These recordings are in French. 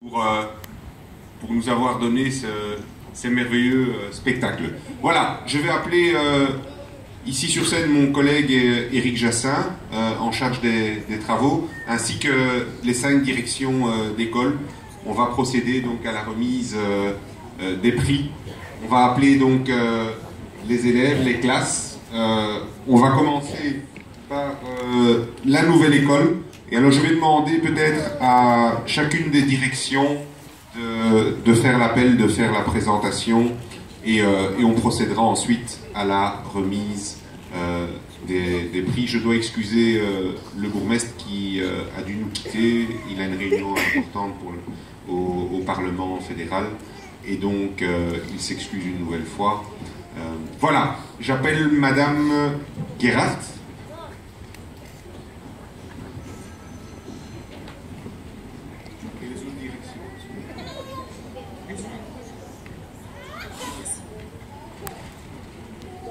pour, euh, pour nous avoir donné ce, ces merveilleux euh, spectacles. Voilà, je vais appeler euh, ici sur scène mon collègue Éric Jassin, en charge des, des, travaux, ainsi que les cinq directions d'école. On va procéder donc à la remise des prix. On va appeler donc les élèves, les classes. on va commencer par la nouvelle école. Et alors je vais demander peut-être à chacune des directions de, faire l'appel, de faire la présentation et, euh, on procédera ensuite à la remise euh, des, prix. Je dois excuser euh, le bourgmestre qui a dû nous quitter. Il a une réunion importante au, au, Parlement fédéral et donc il s'excuse une nouvelle fois. Voilà, j'appelle Madame Gerhardt.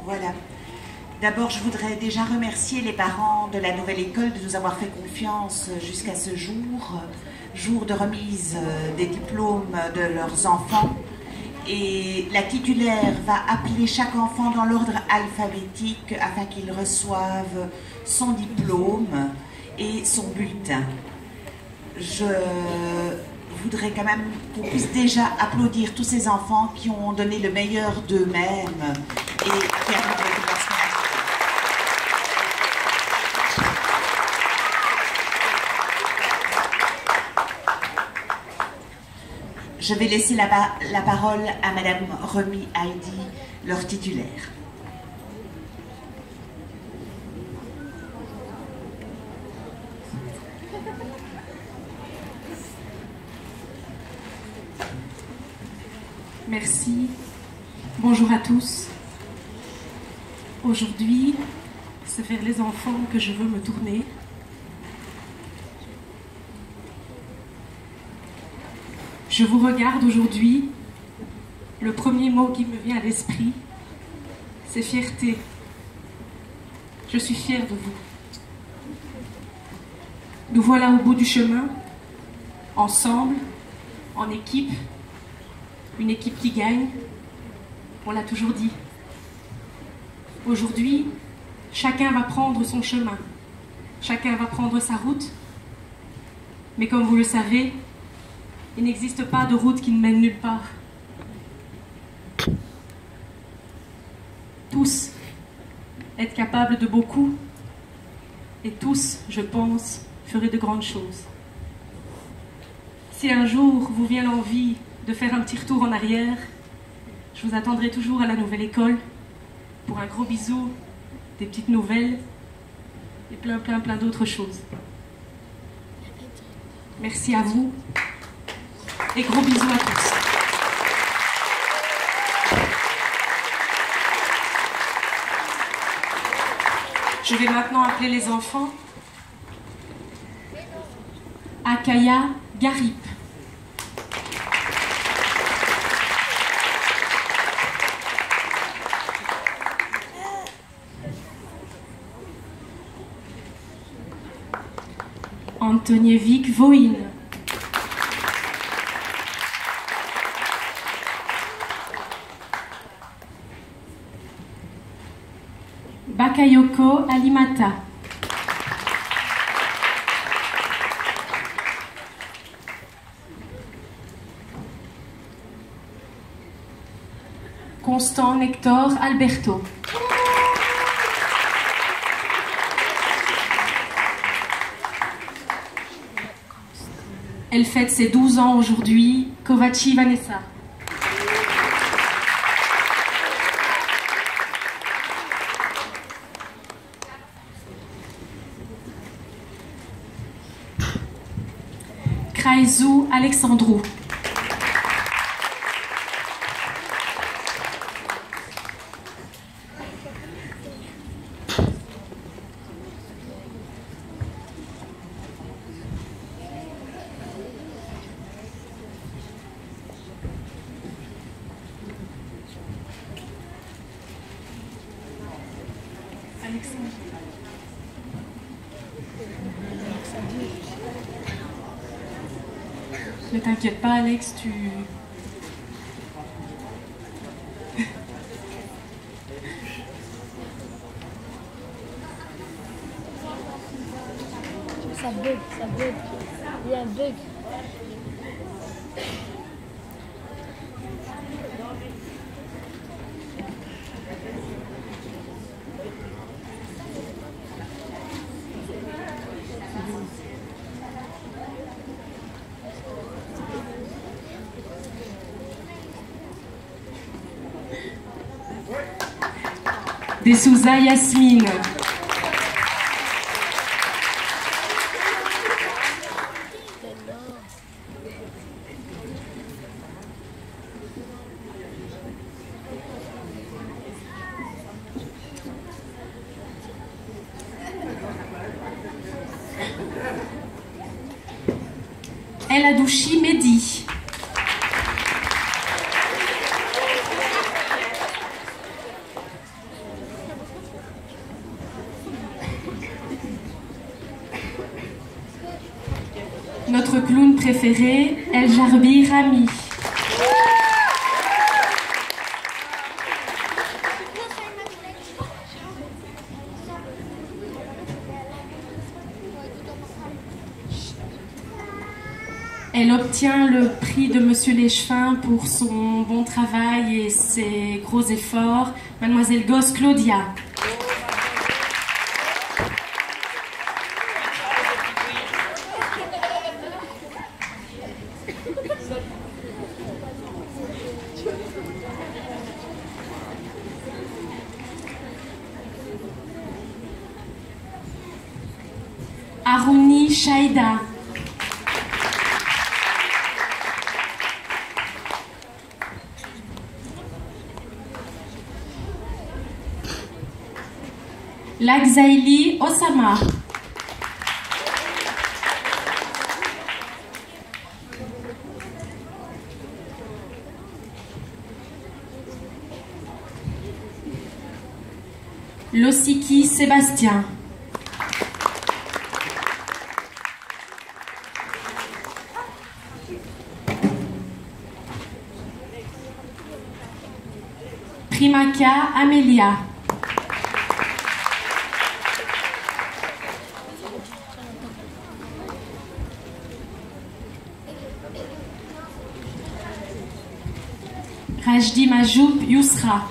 Voilà. D'abord, je voudrais déjà remercier les parents de la nouvelle école de nous avoir fait confiance jusqu'à ce jour, jour de remise des diplômes de leurs enfants. Et la titulaire va appeler chaque enfant dans l'ordre alphabétique afin qu'il reçoive son diplôme et son bulletin. Je voudrais quand même qu'on puisse déjà applaudir tous ces enfants qui ont donné le meilleur d'eux-mêmes et qui Je vais laisser la, parole à Madame Remy Heidi, leur titulaire. Merci. Bonjour à tous. Aujourd'hui, c'est vers les enfants que je veux me tourner. Je vous regarde aujourd'hui. Le premier mot qui me vient à l'esprit, c'est fierté. Je suis fière de vous. Nous voilà au bout du chemin, ensemble, en équipe, une équipe qui gagne, on l'a toujours dit. Aujourd'hui, chacun va prendre son chemin, chacun va prendre sa route, mais comme vous le savez, il n'existe pas de route qui ne mène nulle part. Tous être capables de beaucoup, et tous, je pense, feraient de grandes choses. Si un jour vous vient l'envie de faire un petit retour en arrière. Je vous attendrai toujours à la nouvelle école pour un gros bisou, des petites nouvelles et plein, plein, plein d'autres choses. Merci à vous et gros bisous à tous. Je vais maintenant appeler les enfants. Akaya Garip. Antoniewicz Woin. Bakayoko Alimata. Constant Nector Alberto. Elle fête ses 12 ans aujourd'hui, Kovaci Vanessa. Kraizu Alexandrou. Ne t'inquiète pas, Alex, tu. Ça bug, ça bug. Il y a un bug. Des Souza Yasmine. El Adouchi Mehdi. Clown préféré, El Jarbi Rami. Elle obtient le prix de Monsieur Léchevin pour son bon travail et ses gros efforts. Mademoiselle Gosse Claudia. Aruni Shaida. Lagzaili Osama. Losiki Sébastien. Primaka Amelia. Rajdi Majoub Yousra.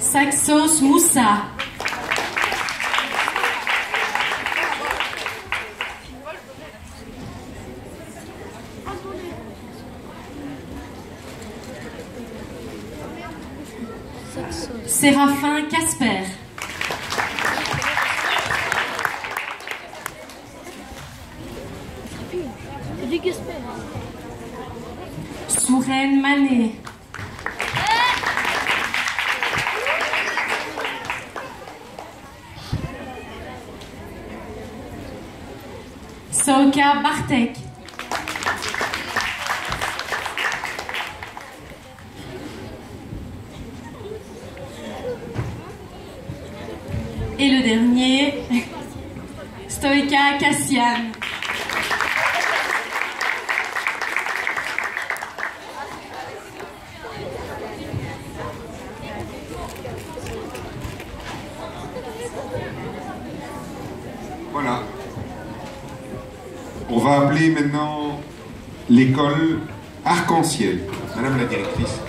Saxos Moussa. Séraphin Casper. Souraine Manet. Soka Bartek. Et le dernier, Stoïka Cassian. Voilà. On va appeler maintenant l'école Arc-en-Ciel. Madame la directrice.